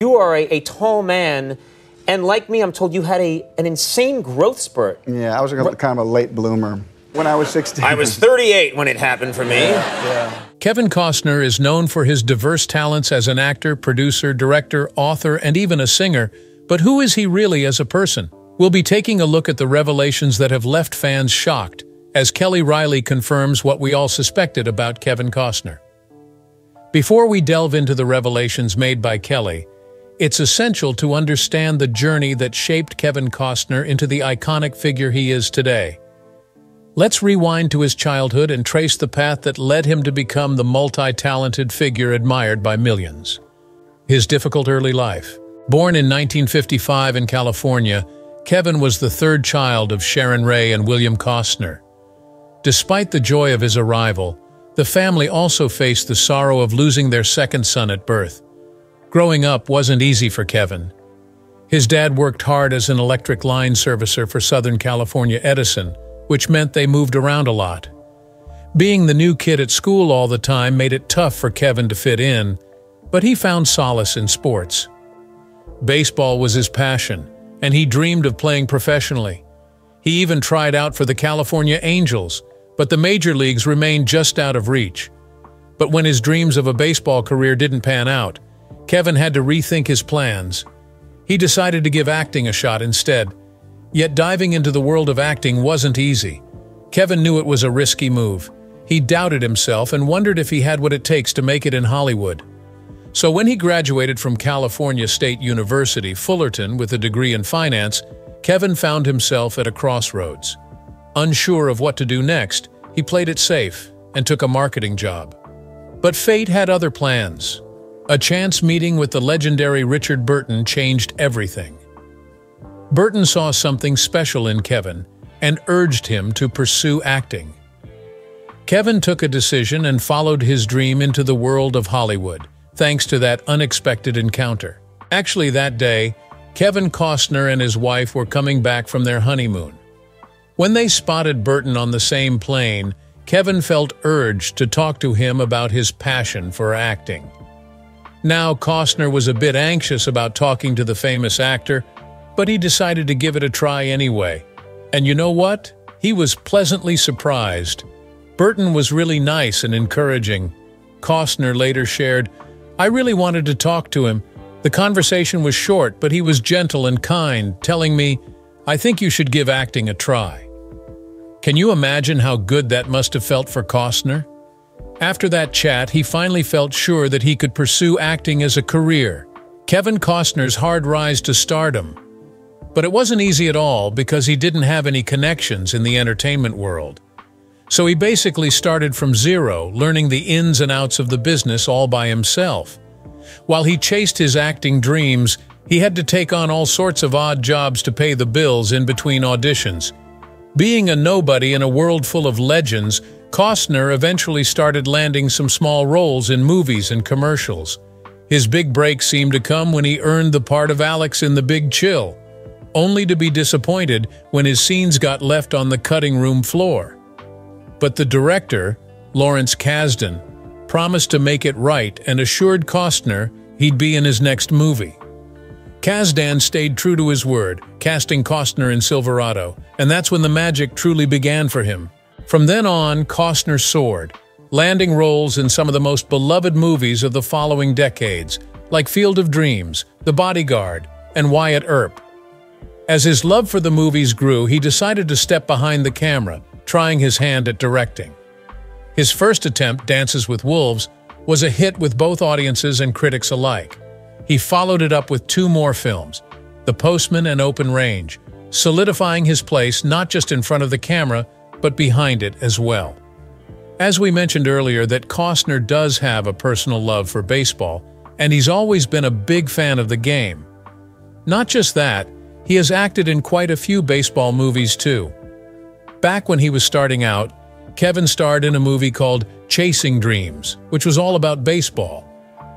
You are a, a tall man, and like me, I'm told you had a an insane growth spurt. Yeah, I was a, kind of a late bloomer. When I was 16. I was 38 when it happened for me. Yeah. Kevin Costner is known for his diverse talents as an actor, producer, director, author, and even a singer. But who is he really as a person? We'll be taking a look at the revelations that have left fans shocked, as Kelly Reilly confirms what we all suspected about Kevin Costner. Before we delve into the revelations made by Kelly, it's essential to understand the journey that shaped Kevin Costner into the iconic figure he is today. Let's rewind to his childhood and trace the path that led him to become the multi-talented figure admired by millions. His difficult early life. Born in 1955 in California, Kevin was the third child of Sharon Rae and William Costner. Despite the joy of his arrival, the family also faced the sorrow of losing their second son at birth. Growing up wasn't easy for Kevin. His dad worked hard as an electric line servicer for Southern California Edison, which meant they moved around a lot. Being the new kid at school all the time made it tough for Kevin to fit in, but he found solace in sports. Baseball was his passion, and he dreamed of playing professionally. He even tried out for the California Angels, but the major leagues remained just out of reach. But when his dreams of a baseball career didn't pan out, Kevin had to rethink his plans. He decided to give acting a shot instead, Yet diving into the world of acting wasn't easy. Kevin knew it was a risky move. He doubted himself and wondered if he had what it takes to make it in Hollywood. So when he graduated from California State University, Fullerton, with a degree in finance, Kevin found himself at a crossroads. Unsure of what to do next, he played it safe and took a marketing job. But fate had other plans. A chance meeting with the legendary Richard Burton changed everything. Burton saw something special in Kevin and urged him to pursue acting. Kevin took a decision and followed his dream into the world of Hollywood, thanks to that unexpected encounter. Actually, that day, Kevin Costner and his wife were coming back from their honeymoon. When they spotted Burton on the same plane, Kevin felt urged to talk to him about his passion for acting. Now, Costner was a bit anxious about talking to the famous actor, but he decided to give it a try anyway. And you know what? He was pleasantly surprised. Burton was really nice and encouraging. Costner later shared, I really wanted to talk to him. The conversation was short, but he was gentle and kind, telling me, I think you should give acting a try. Can you imagine how good that must have felt for Costner? After that chat, he finally felt sure that he could pursue acting as a career. Kevin Costner's hard rise to stardom, but it wasn't easy at all because he didn't have any connections in the entertainment world. So he basically started from zero, learning the ins and outs of the business all by himself. While he chased his acting dreams, he had to take on all sorts of odd jobs to pay the bills in between auditions. Being a nobody in a world full of legends, Costner eventually started landing some small roles in movies and commercials. His big break seemed to come when he earned the part of Alex in The Big Chill, only to be disappointed when his scenes got left on the cutting room floor. But the director, Lawrence Kasdan, promised to make it right and assured Costner he'd be in his next movie. Kasdan stayed true to his word, casting Costner in Silverado, and that's when the magic truly began for him. From then on, Costner soared, landing roles in some of the most beloved movies of the following decades, like Field of Dreams, The Bodyguard, and Wyatt Earp. As his love for the movies grew, he decided to step behind the camera, trying his hand at directing. His first attempt, Dances with Wolves, was a hit with both audiences and critics alike. He followed it up with two more films, The Postman and Open Range, solidifying his place not just in front of the camera, but behind it as well. As we mentioned earlier that Costner does have a personal love for baseball, and he's always been a big fan of the game. Not just that, he has acted in quite a few baseball movies too. Back when he was starting out, Kevin starred in a movie called Chasing Dreams, which was all about baseball.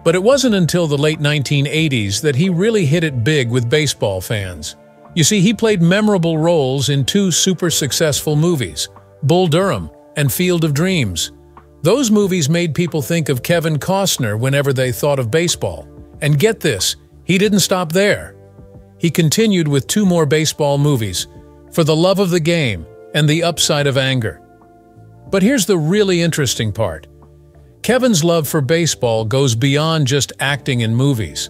But it wasn't until the late 1980s that he really hit it big with baseball fans. You see, he played memorable roles in two super successful movies, Bull Durham and Field of Dreams. Those movies made people think of Kevin Costner whenever they thought of baseball. And get this, He didn't stop there. He continued with two more baseball movies, For the Love of the Game and The Upside of Anger. But here's the really interesting part. Kevin's love for baseball goes beyond just acting in movies.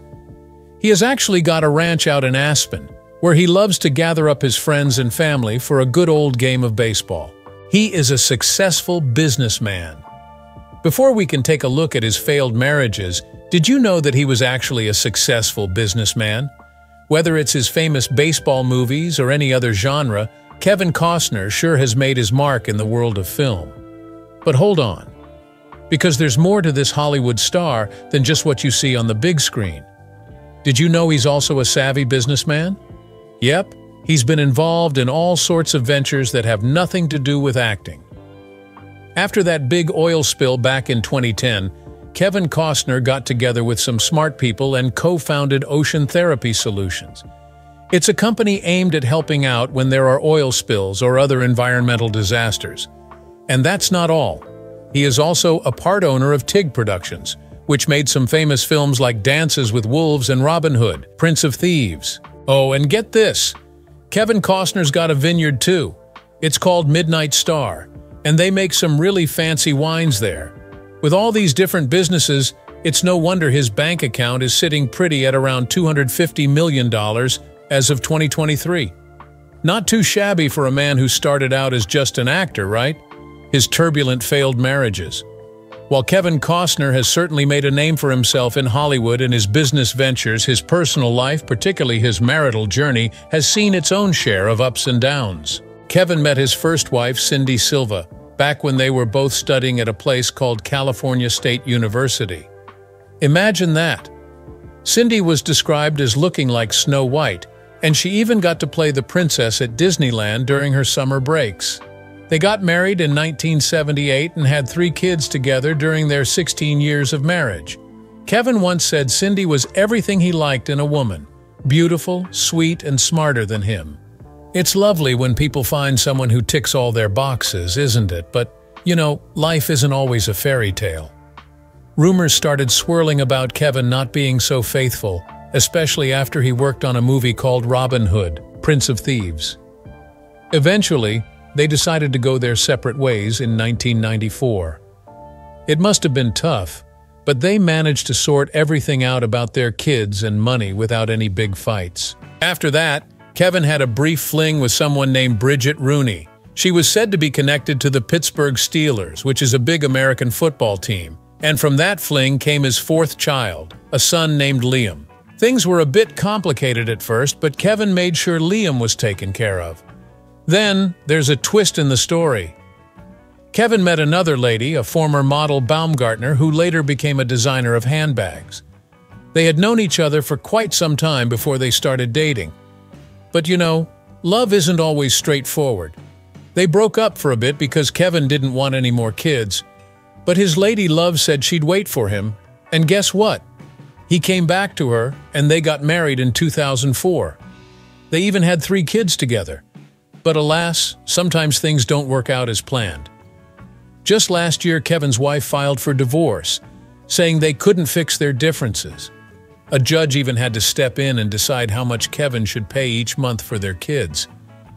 He has actually got a ranch out in Aspen, where he loves to gather up his friends and family for a good old game of baseball. He is a successful businessman. Before we can take a look at his failed marriages, did you know that he was actually a successful businessman? Whether it's his famous baseball movies or any other genre, Kevin Costner sure has made his mark in the world of film. But hold on, because there's more to this Hollywood star than just what you see on the big screen. Did you know he's also a savvy businessman? Yep, he's been involved in all sorts of ventures that have nothing to do with acting. After that big oil spill back in 2010, Kevin Costner got together with some smart people and co-founded Ocean Therapy Solutions. It's a company aimed at helping out when there are oil spills or other environmental disasters. And that's not all. He is also a part owner of TIG Productions, which made some famous films like Dances with Wolves and Robin Hood, Prince of Thieves. Oh, and get this! Kevin Costner's got a vineyard too. It's called Midnight Star, and they make some really fancy wines there. With all these different businesses, it's no wonder his bank account is sitting pretty at around $250 million as of 2023. Not too shabby for a man who started out as just an actor, right? His turbulent failed marriages, while Kevin Costner has certainly made a name for himself in Hollywood and his business ventures, his personal life, particularly his marital journey, has seen its own share of ups and downs. Kevin met his first wife, Cindy Silva, back when they were both studying at a place called California State University. Imagine that. Cindy was described as looking like Snow White, and she even got to play the princess at Disneyland during her summer breaks. They got married in 1978 and had three kids together during their 16 years of marriage. Kevin once said Cindy was everything he liked in a woman beautiful, sweet, and smarter than him. It's lovely when people find someone who ticks all their boxes, isn't it? But, you know, life isn't always a fairy tale. Rumors started swirling about Kevin not being so faithful, especially after he worked on a movie called Robin Hood, Prince of Thieves. Eventually, they decided to go their separate ways in 1994. It must have been tough, but they managed to sort everything out about their kids and money without any big fights. After that, Kevin had a brief fling with someone named Bridget Rooney. She was said to be connected to the Pittsburgh Steelers, which is a big American football team. And from that fling came his fourth child, a son named Liam. Things were a bit complicated at first, but Kevin made sure Liam was taken care of. Then, there's a twist in the story. Kevin met another lady, a former model Baumgartner, who later became a designer of handbags. They had known each other for quite some time before they started dating. But you know, love isn't always straightforward. They broke up for a bit because Kevin didn't want any more kids. But his lady love said she'd wait for him, and guess what? He came back to her, and they got married in 2004. They even had three kids together. But alas, sometimes things don't work out as planned. Just last year, Kevin's wife filed for divorce, saying they couldn't fix their differences. A judge even had to step in and decide how much Kevin should pay each month for their kids.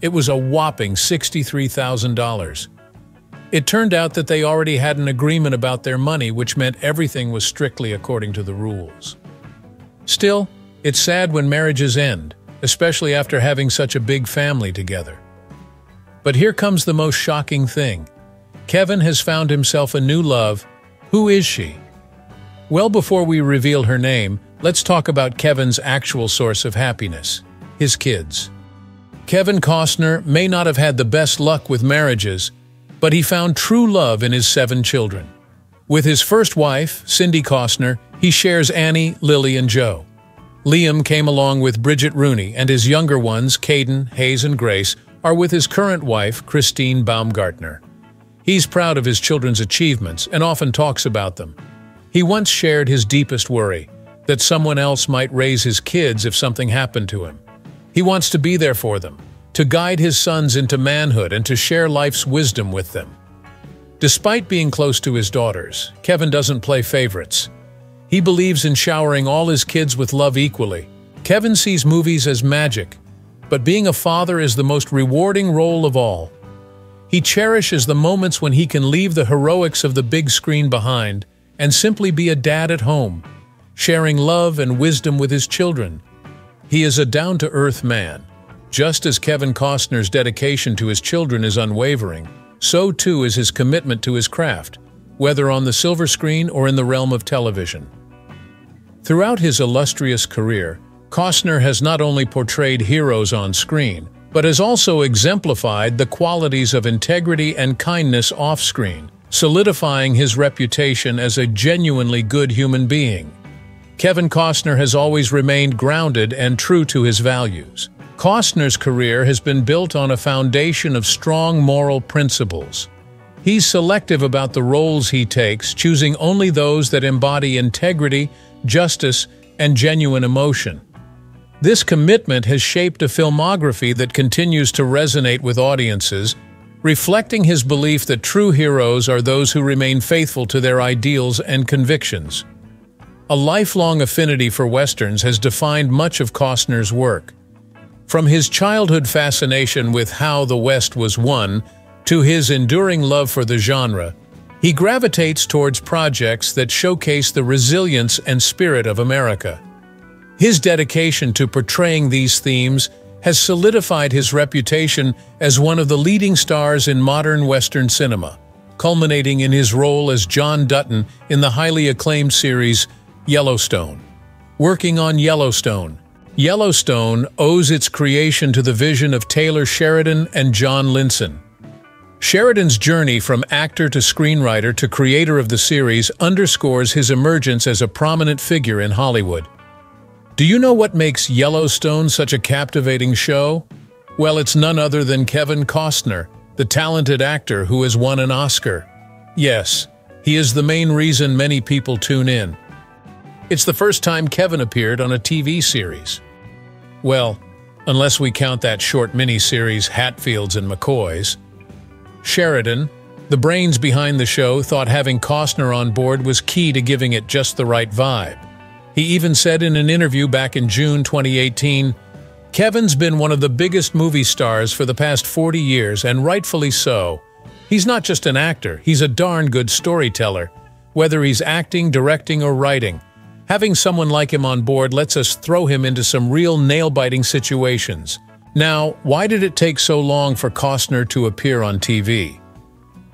It was a whopping $63,000. It turned out that they already had an agreement about their money, which meant everything was strictly according to the rules. Still, it's sad when marriages end, especially after having such a big family together. But here comes the most shocking thing. Kevin has found himself a new love. Who is she? Well, before we reveal her name, let's talk about Kevin's actual source of happiness, his kids. Kevin Costner may not have had the best luck with marriages, but he found true love in his seven children. With his first wife, Cindy Costner, he shares Annie, Lily, and Joe. Liam came along with Bridget Rooney, and his younger ones, Caden, Hayes, and Grace, are with his current wife, Christine Baumgartner. He's proud of his children's achievements and often talks about them. He once shared his deepest worry, that someone else might raise his kids if something happened to him. He wants to be there for them, to guide his sons into manhood and to share life's wisdom with them. Despite being close to his daughters, Kevin doesn't play favorites. He believes in showering all his kids with love equally. Kevin sees movies as magic, but being a father is the most rewarding role of all. He cherishes the moments when he can leave the heroics of the big screen behind and simply be a dad at home, sharing love and wisdom with his children. He is a down-to-earth man. Just as Kevin Costner's dedication to his children is unwavering, so too is his commitment to his craft, whether on the silver screen or in the realm of television. Throughout his illustrious career, Costner has not only portrayed heroes on screen, but has also exemplified the qualities of integrity and kindness off-screen, solidifying his reputation as a genuinely good human being. Kevin Costner has always remained grounded and true to his values. Costner's career has been built on a foundation of strong moral principles. He's selective about the roles he takes, choosing only those that embody integrity, justice, and genuine emotion. This commitment has shaped a filmography that continues to resonate with audiences, reflecting his belief that true heroes are those who remain faithful to their ideals and convictions. A lifelong affinity for Westerns has defined much of Costner's work. From his childhood fascination with how the West was won to his enduring love for the genre, he gravitates towards projects that showcase the resilience and spirit of America. His dedication to portraying these themes has solidified his reputation as one of the leading stars in modern Western cinema, culminating in his role as John Dutton in the highly acclaimed series Yellowstone. Working on Yellowstone, Yellowstone owes its creation to the vision of Taylor Sheridan and John Linson. Sheridan's journey from actor to screenwriter to creator of the series underscores his emergence as a prominent figure in Hollywood. Do you know what makes Yellowstone such a captivating show? Well, it's none other than Kevin Costner, the talented actor who has won an Oscar. Yes, he is the main reason many people tune in. It's the first time Kevin appeared on a TV series. Well, unless we count that short mini-series Hatfields and McCoys. Sheridan, the brains behind the show, thought having Costner on board was key to giving it just the right vibe. He even said in an interview back in June 2018, Kevin's been one of the biggest movie stars for the past 40 years, and rightfully so. He's not just an actor, he's a darn good storyteller, whether he's acting, directing, or writing. Having someone like him on board lets us throw him into some real nail-biting situations. Now, why did it take so long for Costner to appear on TV?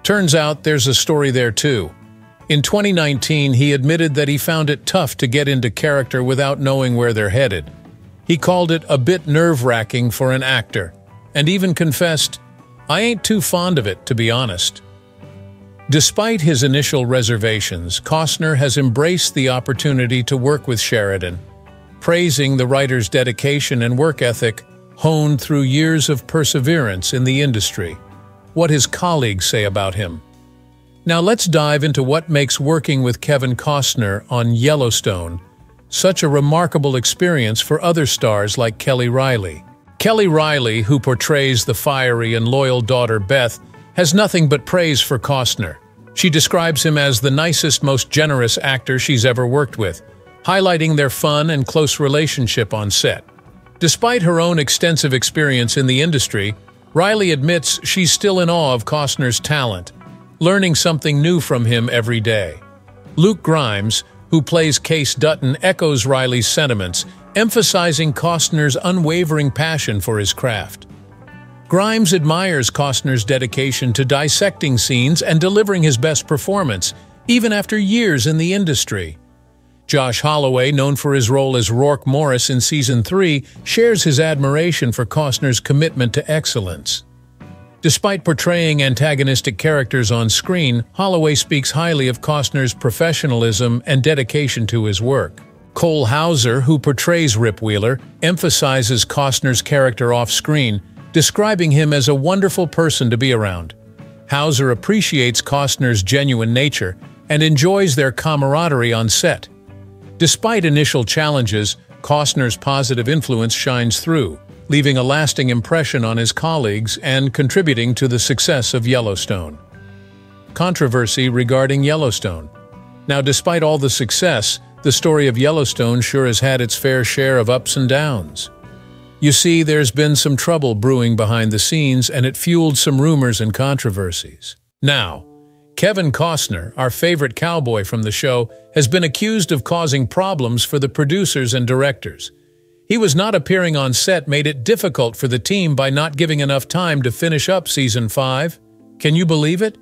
Turns out there's a story there too. In 2019, he admitted that he found it tough to get into character without knowing where they're headed. He called it a bit nerve-wracking for an actor, and even confessed, I ain't too fond of it, to be honest. Despite his initial reservations, Costner has embraced the opportunity to work with Sheridan, praising the writer's dedication and work ethic honed through years of perseverance in the industry. What his colleagues say about him. Now let's dive into what makes working with Kevin Costner on Yellowstone such a remarkable experience for other stars like Kelly Reilly. Kelly Reilly, who portrays the fiery and loyal daughter Beth, has nothing but praise for Costner. She describes him as the nicest, most generous actor she's ever worked with, highlighting their fun and close relationship on set. Despite her own extensive experience in the industry, Reilly admits she's still in awe of Costner's talent learning something new from him every day. Luke Grimes, who plays Case Dutton, echoes Reilly's sentiments, emphasizing Costner's unwavering passion for his craft. Grimes admires Costner's dedication to dissecting scenes and delivering his best performance, even after years in the industry. Josh Holloway, known for his role as Roarke Morris in Season 3, shares his admiration for Costner's commitment to excellence. Despite portraying antagonistic characters on screen, Holloway speaks highly of Costner's professionalism and dedication to his work. Cole Hauser, who portrays Rip Wheeler, emphasizes Costner's character off-screen, describing him as a wonderful person to be around. Hauser appreciates Costner's genuine nature and enjoys their camaraderie on set. Despite initial challenges, Costner's positive influence shines through leaving a lasting impression on his colleagues and contributing to the success of Yellowstone. Controversy regarding Yellowstone. Now, despite all the success, the story of Yellowstone sure has had its fair share of ups and downs. You see, there's been some trouble brewing behind the scenes, and it fueled some rumors and controversies. Now, Kevin Costner, our favorite cowboy from the show, has been accused of causing problems for the producers and directors. He was not appearing on set made it difficult for the team by not giving enough time to finish up Season 5. Can you believe it?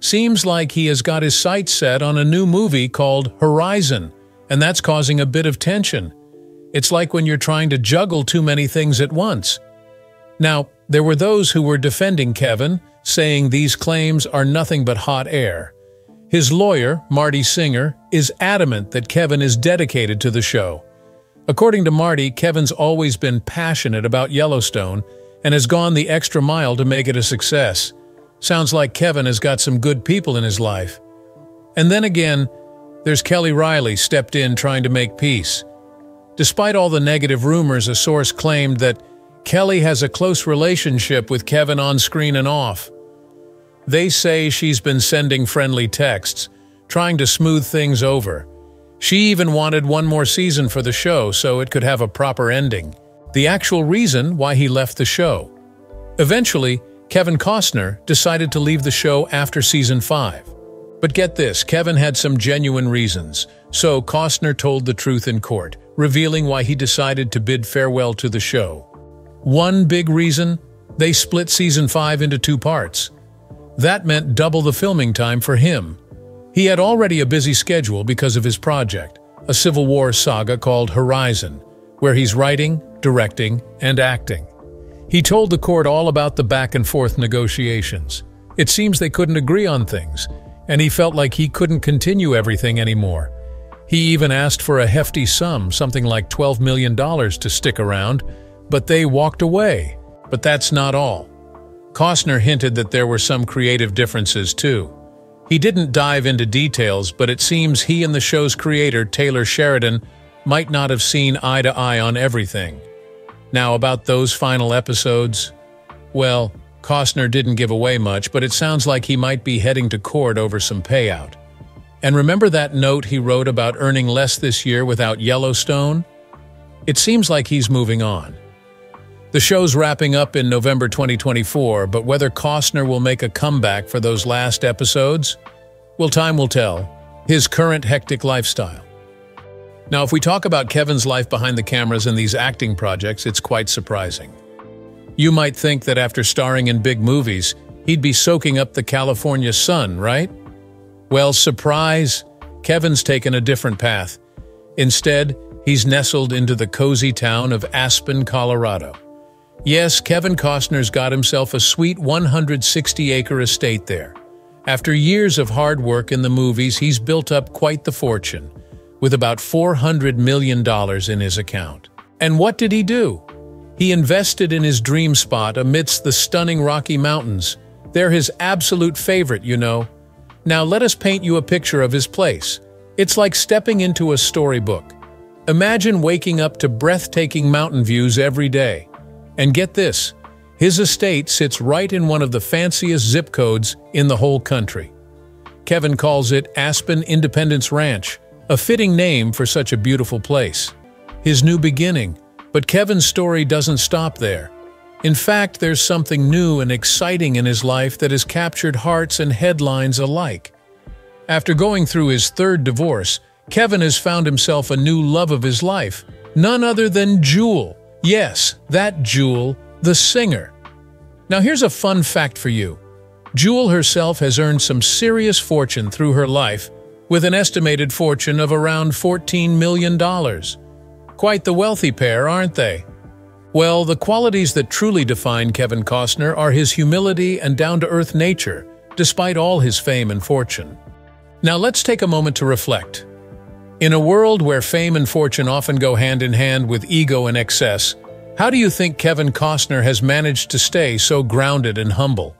Seems like he has got his sights set on a new movie called Horizon, and that's causing a bit of tension. It's like when you're trying to juggle too many things at once. Now, there were those who were defending Kevin, saying these claims are nothing but hot air. His lawyer, Marty Singer, is adamant that Kevin is dedicated to the show. According to Marty, Kevin's always been passionate about Yellowstone and has gone the extra mile to make it a success. Sounds like Kevin has got some good people in his life. And then again, there's Kelly Reilly stepped in trying to make peace. Despite all the negative rumors, a source claimed that Kelly has a close relationship with Kevin on screen and off. They say she's been sending friendly texts, trying to smooth things over. She even wanted one more season for the show so it could have a proper ending. The actual reason why he left the show. Eventually, Kevin Costner decided to leave the show after season 5. But get this, Kevin had some genuine reasons, so Costner told the truth in court, revealing why he decided to bid farewell to the show. One big reason? They split season 5 into two parts. That meant double the filming time for him. He had already a busy schedule because of his project, a Civil War saga called Horizon, where he's writing, directing, and acting. He told the court all about the back-and-forth negotiations. It seems they couldn't agree on things, and he felt like he couldn't continue everything anymore. He even asked for a hefty sum, something like $12 million to stick around, but they walked away. But that's not all. Costner hinted that there were some creative differences too. He didn't dive into details, but it seems he and the show's creator, Taylor Sheridan, might not have seen eye to eye on everything. Now, about those final episodes, well, Costner didn't give away much, but it sounds like he might be heading to court over some payout. And remember that note he wrote about earning less this year without Yellowstone? It seems like he's moving on. The show's wrapping up in November 2024, but whether Costner will make a comeback for those last episodes? Well, time will tell. His current hectic lifestyle. Now, if we talk about Kevin's life behind the cameras in these acting projects, it's quite surprising. You might think that after starring in big movies, he'd be soaking up the California sun, right? Well, surprise, Kevin's taken a different path. Instead, he's nestled into the cozy town of Aspen, Colorado. Yes, Kevin Costner's got himself a sweet 160-acre estate there. After years of hard work in the movies, he's built up quite the fortune, with about $400 million in his account. And what did he do? He invested in his dream spot amidst the stunning Rocky Mountains. They're his absolute favorite, you know. Now let us paint you a picture of his place. It's like stepping into a storybook. Imagine waking up to breathtaking mountain views every day. And get this, his estate sits right in one of the fanciest zip codes in the whole country. Kevin calls it Aspen Independence Ranch, a fitting name for such a beautiful place. His new beginning, but Kevin's story doesn't stop there. In fact, there's something new and exciting in his life that has captured hearts and headlines alike. After going through his third divorce, Kevin has found himself a new love of his life, none other than Jewel. Yes, that Jewel, the singer. Now here's a fun fact for you. Jewel herself has earned some serious fortune through her life, with an estimated fortune of around $14 million. Quite the wealthy pair, aren't they? Well, the qualities that truly define Kevin Costner are his humility and down-to-earth nature, despite all his fame and fortune. Now let's take a moment to reflect. In a world where fame and fortune often go hand in hand with ego and excess, how do you think Kevin Costner has managed to stay so grounded and humble?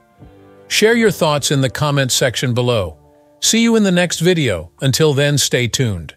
Share your thoughts in the comments section below. See you in the next video. Until then, stay tuned.